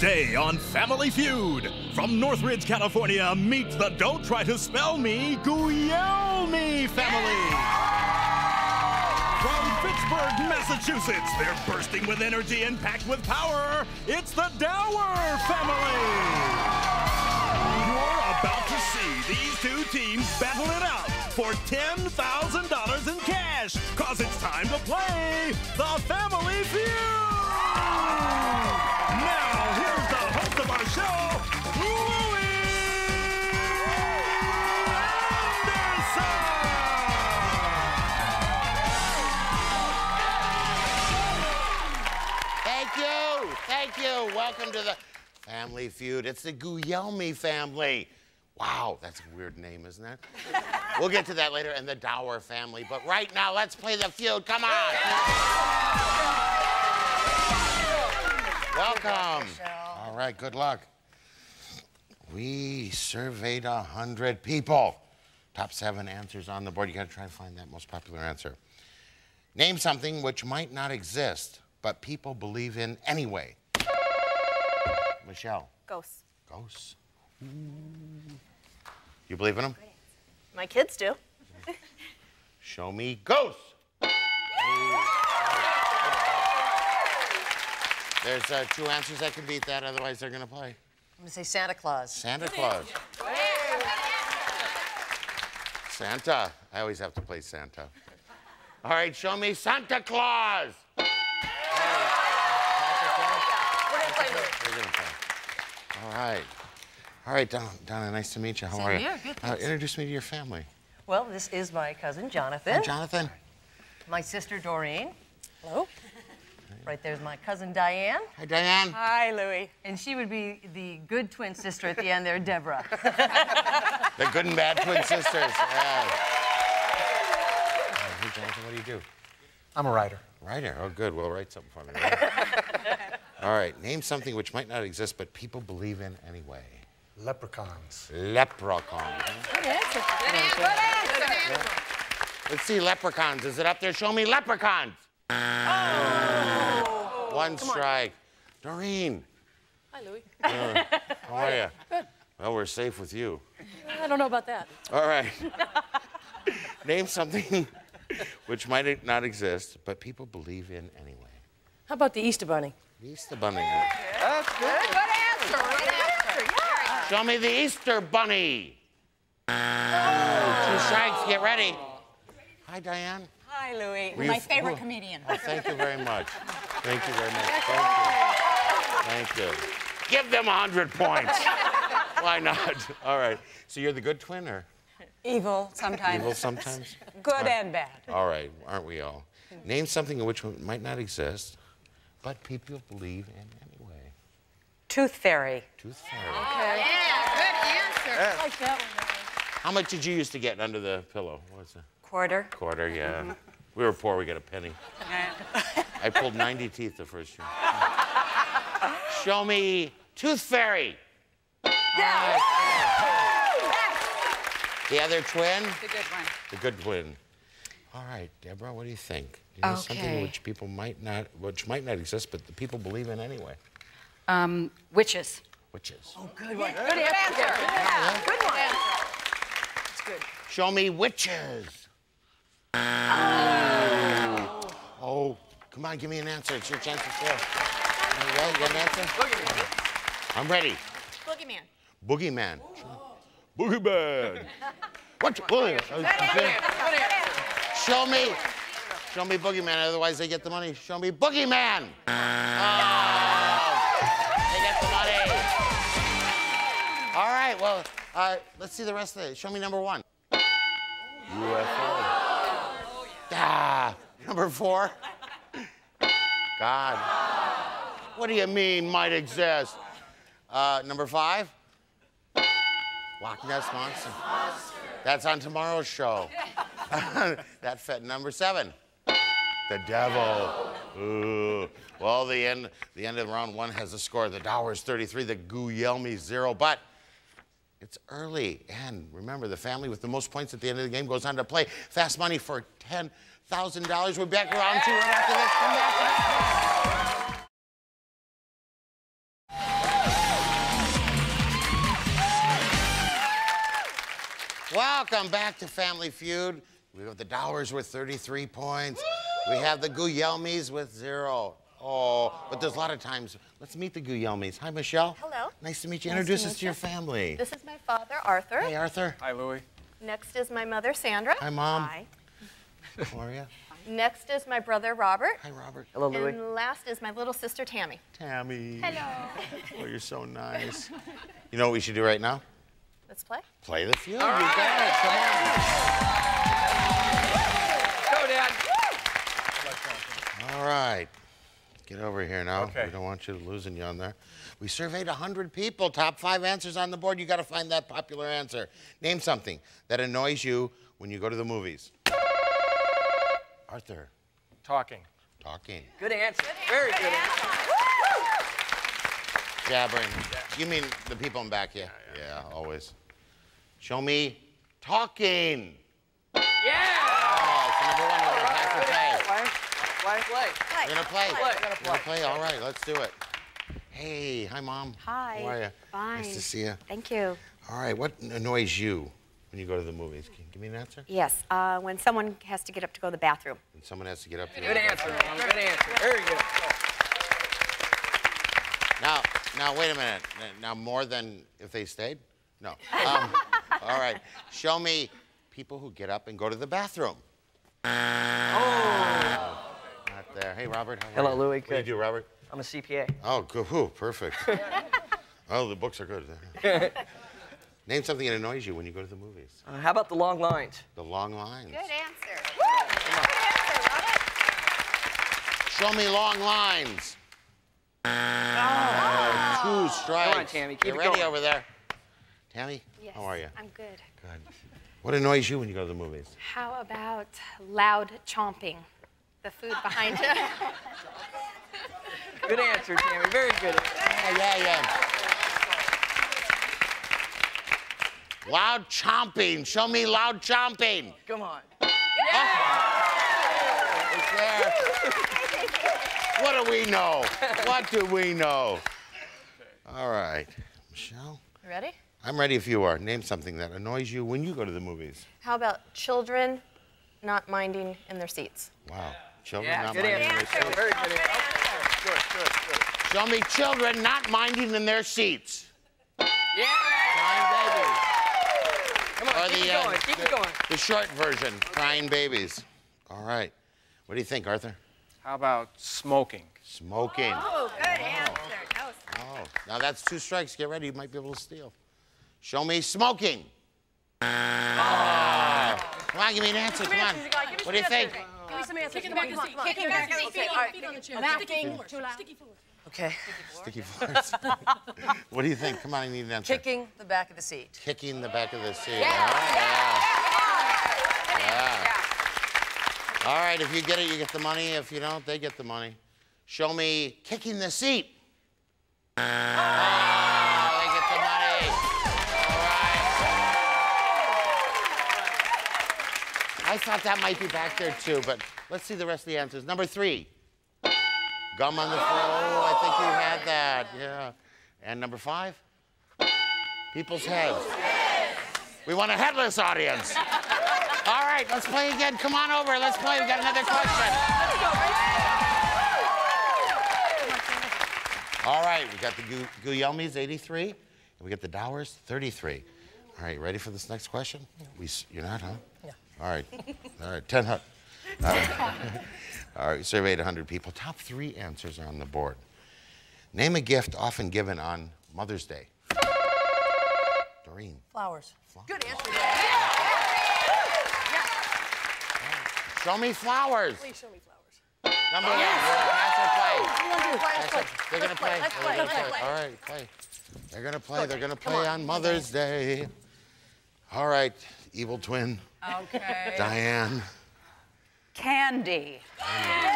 Today on Family Feud, from Northridge, California, meet the Don't Try to Spell Me Guglielmi family. From Pittsburgh, Massachusetts, they're bursting with energy and packed with power. It's the Dower family. You're about to see these two teams battle it out for $10,000 in cash. Cause it's time to play the Family Feud. Now, the host of our Thank you. Thank you. Welcome to the Family Feud. It's the Guglielmi family. Wow, that's a weird name, isn't it? we'll get to that later. And the Dower family. But right now, let's play the feud. Come on. Welcome. All right, good luck. We surveyed a hundred people. Top seven answers on the board. You got to try and find that most popular answer. Name something which might not exist, but people believe in anyway. Michelle, Ghosts. ghosts. You believe in them? My kids do. Show me ghosts. There's uh, two answers that can beat that, otherwise they're gonna play. I'm gonna say Santa Claus. Santa Claus. Santa. I always have to play Santa. All right, show me Santa Claus. We're gonna play We're gonna play. All right. All right, Donna, Donna nice to meet you. How Same are you? here, good, Uh, introduce me to your family. Well, this is my cousin Jonathan. Hi, Jonathan. My sister Doreen. Hello. Right there's my cousin Diane. Hi, Diane. Hi, Louie. And she would be the good twin sister at the end there, Deborah. The good and bad twin sisters. Yeah. Uh, hey, Jonathan, what do you do? I'm a writer. Writer. Oh, good. Well, write something for me. right? All right. Name something which might not exist, but people believe in anyway. Leprechauns. Leprechaun. What is it? What is it? Let's see leprechauns. Is it up there? Show me leprechauns. One strike. Doreen, Hi, Louie. Uh, how are you? Good. Well, we're safe with you. I don't know about that. All right. Name something which might not exist, but people believe in anyway. How about the Easter Bunny? The Easter Bunny. That's good Good answer. Good answer. Yeah. Show me the Easter Bunny. Oh. Two strikes. Get ready. Hi, Diane. Hi, Louie. My favorite oh. comedian. Oh, thank you very much. Thank you very much. Thank you. Thank you. Give them 100 points. Why not? All right. So you're the good twin or Evil sometimes. evil sometimes? Good and bad. All right. Aren't we all? Name something which might not exist, but people believe in anyway. Tooth Fairy. Tooth fairy. Oh, I like that one. How much did you used to get under the pillow? What was it? Quarter. Quarter, yeah. Mm-hmm. We were poor, we got a penny. I pulled 90 teeth the first year. Show me Tooth Fairy. The other twin? The good one. The good twin. All right, Deborah, what do you think? Do You know something which people might not, which might not exist, but the people believe in anyway. Um, witches. Witches. Oh, good one. Good answer. Yeah. Good one. It's good. Show me witches. Oh, come on, give me an answer. It's your chance to share. You ready? You got an answer? I'm ready. Boogeyman. Boogeyman. Boogeyman. What? Boogeyman. Show me. Show me Boogeyman, otherwise they get the money. Show me Boogeyman. Oh, they get the money. All right, well, uh, let's see the rest of it. Show me number one. UFO. Ah, number four. God. What do you mean might exist? Uh, number five. Loch Ness Monster. That's on tomorrow's show. that fit number seven. The devil. Ooh. Well, the end, the end of round one has a score. The Dower's 33, the Guglielmi zero. But it's early. And remember, the family with the most points at the end of the game goes on to play fast money for $1,000. We're back around to right after this. Come back. Welcome back to Family Feud. We have the Dowers with 33 points. We have the Guglielmis with zero. Oh, but there's a lot of times. Let's meet the Guglielmis. Hi, Michelle. Hello. Nice to meet you. Nice Introduce to meet us to your family. This is my father, Arthur. Hey, Arthur. Hi, Louie. Next is my mother, Sandra. Hi, Mom. Hi. How are you? Next is my brother, Robert. Hi, Robert. Hello, And last is my little sister, Tammy. Tammy. Hello. Oh, you're so nice. You know what we should do right now? Let's play. Play the feud. You got it. Come Go, Dad. on. All right. Get over here now. Okay. We don't want you losing you on there. We surveyed 100 people. Top five answers on the board. You got to find that popular answer. Name something that annoys you when you go to the movies. Arthur, Talking. talking. Good answer. Very good answer. Jabbering. You mean the people in back? Yeah. Yeah, always. Show me talking. Yeah. Oh, it's number one. We're gonna pass play. Play. Play. We're gonna play. Play. We're gonna play. All right, let's do it. Hey, hi, mom. Hi. How are you? Fine. Nice to see you. Thank you. All right, what annoys you when you go to the movies? Can you give me an answer? Yes, uh, when someone has to get up to go to the bathroom. When someone has to get up to Good answer, Mom. Good answer. Very good. Now, now, wait a minute. Now, more than if they stayed? No. Um, all right. Show me people who get up and go to the bathroom. Oh. Not there. Hey, Robert. How Hello, you? Louie. What do you Good. do, Robert? I'm a CPA. Oh, good. Ooh, perfect. oh, the books are good. Name something that annoys you when you go to the movies. Uh, how about the long lines? The long lines. Good answer. Show me long lines. Oh. Oh, two strikes. Tammy, keep Get ready going. over there. Tammy, Yes, how are you? I'm good. Good. What annoys you when you go to the movies? How about loud chomping? The food behind you. Good answer, Tammy. Very good. Yeah, yeah, yeah. Loud chomping. Show me loud chomping. Come on. It's there. what do we know? What do we know? All right. Michelle, Ready? I'm ready if you are. Name something that annoys you when you go to the movies. How about children not minding in their seats? Wow. Children Yeah, not good minding answer. their seats. Very good answer. Good, good, good. Show me children not minding in their seats. Yeah. Crying babies. Come on, Or keep the, it uh, going. Keep it going. The short version, crying babies. All right. What do you think, Arthur? How about smoking? Smoking. Oh, good answer. That was Oh, now that's two strikes. Get ready. You might be able to steal. Show me smoking. Ah. Come on, give me an answer. Come on. What do you think? Give me some answers. Kicking back the seat. Kicking back the seat. Feet on the chair. Knocking. Too loud. Sticky floors. Okay. Sticky floors. what do you think? Come on, I need an answer. Kicking the back of the seat. Kicking the back of the seat. Yeah. yeah. All right, if you get it, you get the money. If you don't, they get the money. Show me kicking the seat. Ah, they get the money. All right. I thought that might be back there too, but let's see the rest of the answers. Number three. Gum on the floor. Oh, I think you had that. Yeah. And number five. People's heads. We want a headless audience. All right, let's play again. Come on over. Let's play. We've got another question. All right, we got the Gu- Guglielmis, 83, and we got the Dowers, 33. All right, ready for this next question? We, you're not, huh? Yeah. All right, all right, 10 hut. All right. all right, surveyed 100 people. Top three answers are on the board. Name a gift often given on Mother's Day. Doreen. Flowers. Good answer. Show me flowers. Please show me flowers. Number one. Pass or play? Let's play. They're play. Let's They're gonna Let's play. All right, play. They're gonna play. They're gonna play on Mother's Day. All right, evil twin, Okay. Diane. Candy. Candy.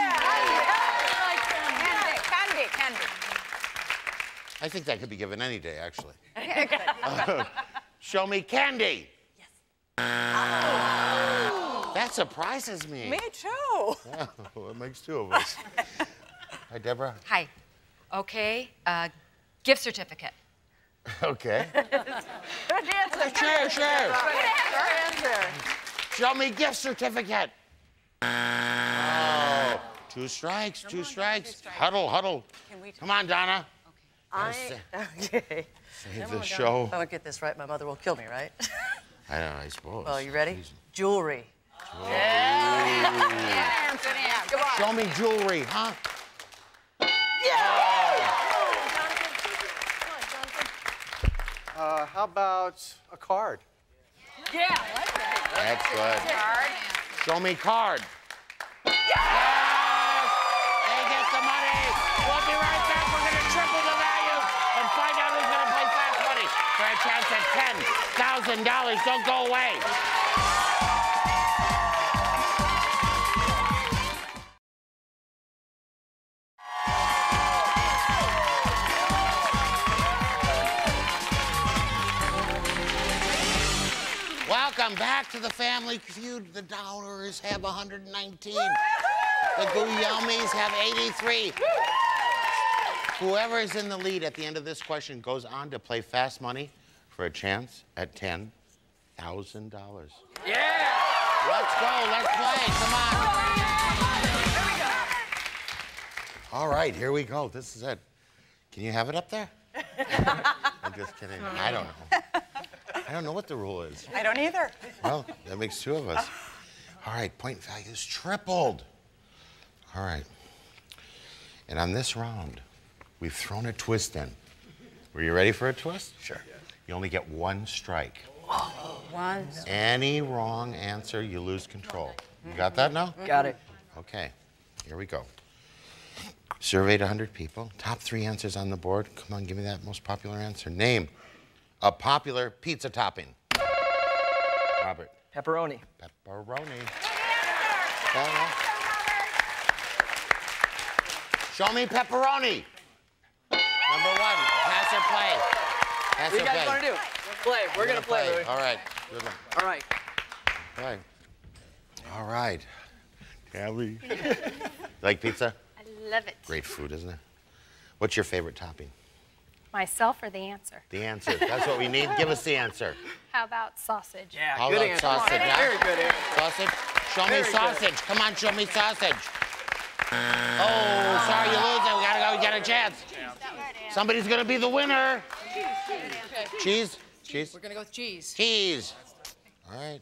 Candy. Candy. I think that could be given any day, actually. Show me candy. That surprises me. Me too. well, it makes two of us. Hi, Deborah. Hi. Okay. Uh, gift certificate. Okay. Good answer. Sure, sure. Good answer. Show me gift certificate. Oh, two strikes, two strikes. Huddle, huddle. Come on, Donna. Okay. I, okay. Save the show. If I don't get this right, my mother will kill me, right? I don't know, I suppose. Well, you ready? Jewelry. Yeah, Anthony Ant. Show me jewelry, huh? Yeah! Oh. Uh, how about a card? Yeah, I like that. That's good. Card. Show me card. Yes! They get the money. We'll be right back. We're going to triple the value and find out who's going to play fast money for a chance at $10,000. Don't go away. To the Family Feud. The Dowers have 119. The Guglielmis have 83. Whoever is in the lead at the end of this question goes on to play Fast Money for a chance at $10,000. Yeah! Let's go. Let's play. Come on. All right, here we go. This is it. Can you have it up there? I'm just kidding. I don't know. I don't know what the rule is. I don't either. Well, that makes two of us. All right, point values tripled. All right. And on this round, we've thrown a twist in. Were you ready for a twist? Sure. You only get one strike. Oh, one. Any wrong answer, you lose control. You got that now? Mm-hmm. Got it. Okay, here we go. Surveyed 100 people. Top three answers on the board. Come on, give me that most popular answer. Name a popular pizza topping. Robert. Pepperoni. Pepperoni. Yeah. Show me pepperoni. Number one, pass or play. Pass What or you guys play. want to do? Play. We're going to play, Louis. All right. Good one. All right. Play. All right. Kelly. like pizza? I love it. Great food, isn't it? What's your favorite topping? Myself or the answer? The answer. That's what we need. Give us the answer. How about sausage? Yeah, How good about answer. sausage? huh? Very good answer. Sausage? Show Very me good. sausage. Come on, show me sausage. Oh, sorry, you lose it. We gotta go. We got a chance. Somebody's gonna be the winner. Cheese? Cheese? We're gonna go with cheese. Cheese. All right.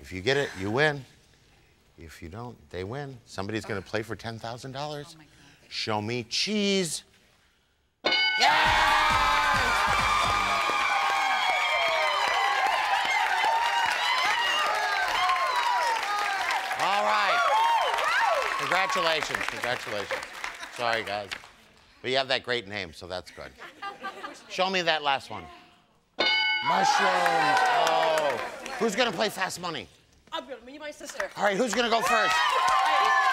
If you get it, you win. If you don't, they win. Somebody's gonna play for $10,000. Show me cheese. All right. Congratulations. Congratulations. Sorry, guys. But you have that great name, so that's good. Show me that last one. Mushrooms. Oh. Who's going to play Fast Money? I'm gonna meet my sister. All right, who's going to go first?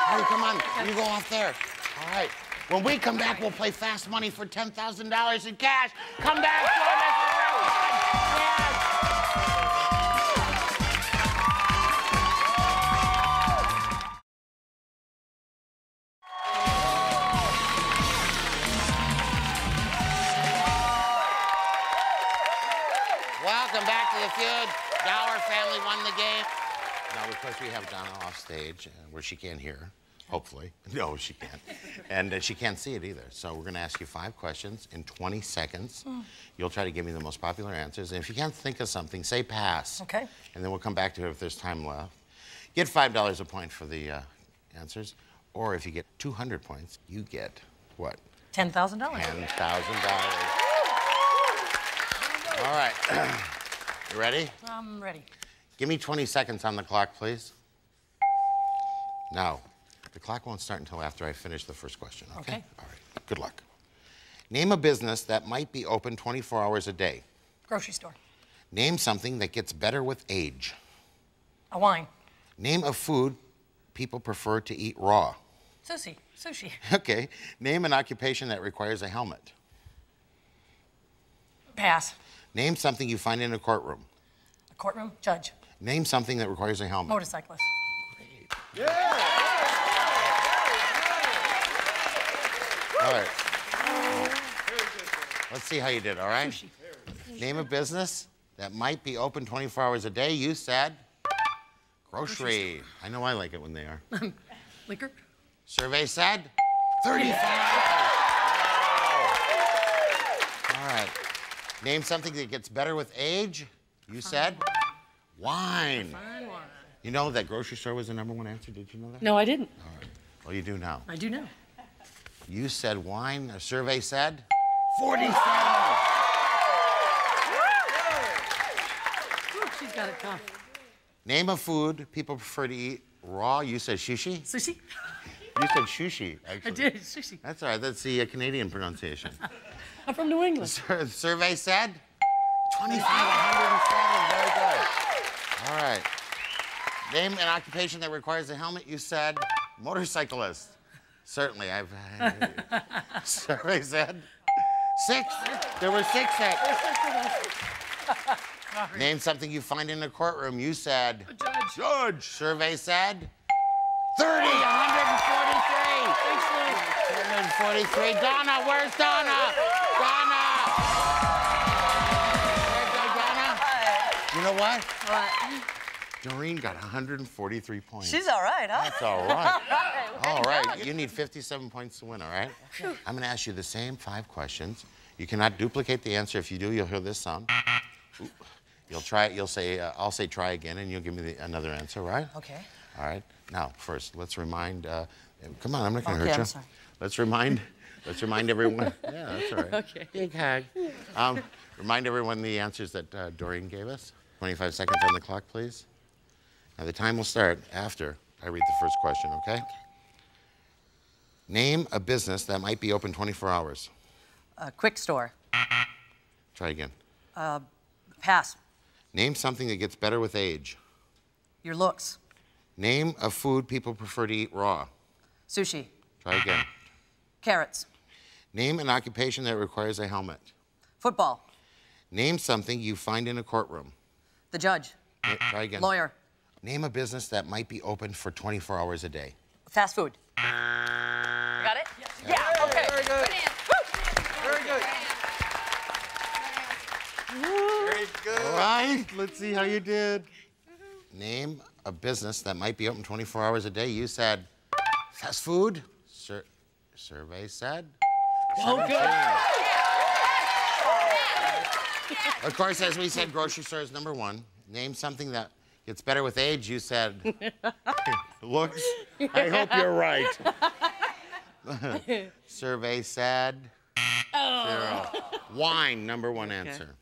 All right, come on. You go off there. All right. When we come back, we'll play Fast Money for $10,000 in cash. Come back, join us. Welcome back to the feud. Dower family won the game. Now, of course, we have Donna off stage uh, where she can't hear, hopefully. No, she can't. And uh, she can't see it either. So we're going to ask you five questions in 20 seconds. You'll try to give me the most popular answers. And if you can't think of something, say pass. Okay. And then we'll come back to it if there's time left. Get $5 a point for the uh, answers. Or if you get 200 points, you get what? Ten thousand dollars. $10,000. All right. you ready? I'm ready. Give me 20 seconds on the clock, please. Now, the clock won't start until after I finish the first question, okay? Okay. All right. Good luck. Name a business that might be open 24 hours a day. Grocery store. Name something that gets better with age. A wine. Name a food people prefer to eat raw. Sushi. Sushi. Okay. Name an occupation that requires a helmet. Pass. Name something you find in a courtroom. A courtroom. Judge. Name something that requires a helmet. Motorcyclist. All right. Let's see how you did, all right? Name a business that might be open 24 hours a day. You said grocery. I know I like it when they are. Um, liquor? Survey said 35. All right. Name something that gets better with age. You said wine. Fine wine. You know that grocery store was the number one answer. Did you know that? No, I didn't. All right. Well, you do now. I do know. You said wine. A survey said 47. She's got it tough. Name a food people prefer to eat raw. You said sushi. Sushi? You said sushi. Actually. I did. Sushi. That's all right. That's the uh, Canadian pronunciation. I'm from New England. Sur- survey said 25, 107. Very good. All right. Name an occupation that requires a helmet. You said motorcyclist. Certainly, I've. Uh, survey said six. There were six. That, name something you find in a courtroom. You said Judge. judge. Survey said 30, 143. 143. Donna, where's Donna? Donna. Where's Donna? You know what? What? Doreen got 143 points. She's all right, huh? That's all right. all right. You need 57 points to win, all right? I'm going to ask you the same five questions. You cannot duplicate the answer. If you do, you'll hear this sound. Ooh. You'll try it. You'll say, uh, I'll say try again, and you'll give me the, another answer, right? Okay. All right. Now, first, let's remind. Uh, come on, I'm not going to Okay, hurt I'm you. sorry. Let's remind. Let's remind everyone. Yeah, that's all right. Okay. Big hug. Um, remind everyone the answers that uh, Doreen gave us. 25 seconds on the clock, please. Now, the time will start after I read the first question, okay? Name a business that might be open 24 hours. A quick store. Try again. Uh, Pass. Name something that gets better with age. Your looks. Name a food people prefer to eat raw. Sushi. Try again. Carrots. Name an occupation that requires a helmet. Football. Name something you find in a courtroom. The judge. Try again. Lawyer. Name a business that might be open for 24 hours a day. Fast food. Got it? Yeah, okay. Very good. Very good. Very good. All right, let's see how you did. Name a business that might be open 24 hours a day. You said fast food. Sur- survey said. Oh, good. Of course, as we said, grocery store is number one. Name something that gets better with age. You said looks. I hope you're right. Survey said zero. Wine, number one answer.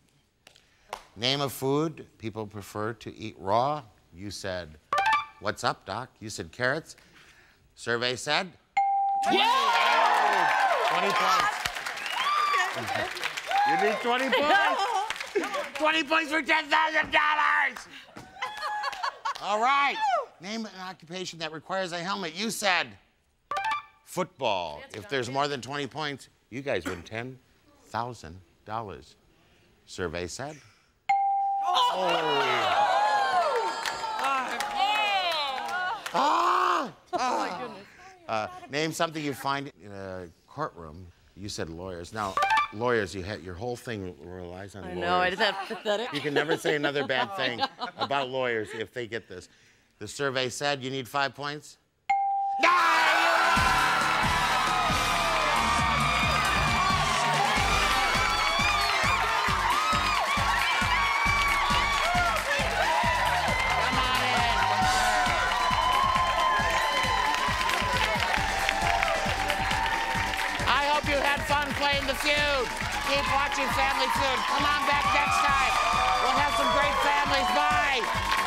Name of food people prefer to eat raw. You said, what's up, Doc? You said carrots. Survey said 20 points. You need 20 points. 20 points for $10,000. All right. Name an occupation that requires a helmet. You said football. If there's more than 20 points, you guys win $10,000. Survey said. Oh. Ah! Uh, name something you find in a courtroom. You said lawyers. Now, lawyers, you had, your whole thing relies on I lawyers. know, I just have pathetic. You can never say another bad thing about lawyers if they get this. The survey said you need five points. Come feud. Keep watching Family Feud. Come on back next time. We'll have some great families. Bye.